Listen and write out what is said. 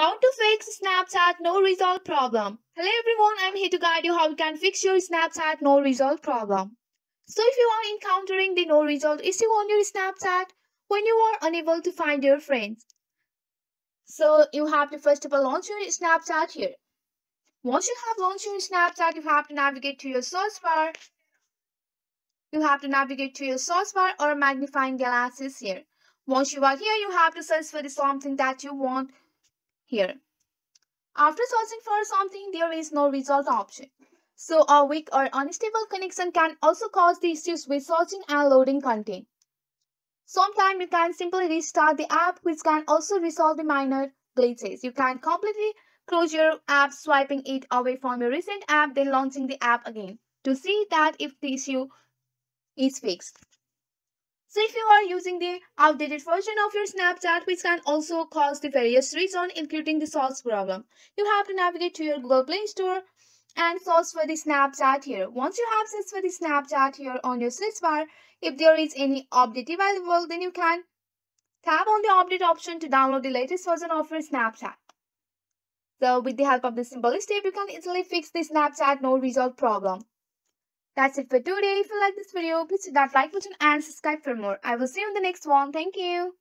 How to fix Snapchat no result problem. Hello everyone, I'm here to guide you how you can fix your Snapchat no result problem. So if you are encountering the no result issue on your Snapchat when you are unable to find your friends. So you have to first of all launch your Snapchat here. Once you have launched your Snapchat, you have to navigate to your search bar. You have to navigate to your search bar or magnifying glasses here. Once you are here, you have to search for the something that you want here. After searching for something, there is no result option. So a weak or unstable connection can also cause the issues with searching and loading content. Sometimes you can simply restart the app which can also resolve the minor glitches. You can completely close your app swiping it away from your recent app then launching the app again to see that if the issue is fixed. So if you are using the outdated version of your Snapchat, which can also cause the various reasons, including the source problem, you have to navigate to your Google Play Store and search for the Snapchat here. Once you have searched for the Snapchat here on your search bar, if there is any update available, then you can tap on the update option to download the latest version of your Snapchat. So with the help of this simple step, you can easily fix the Snapchat no result problem. That's it for today. If you like this video, please hit that like button and subscribe for more. I will see you in the next one. Thank you.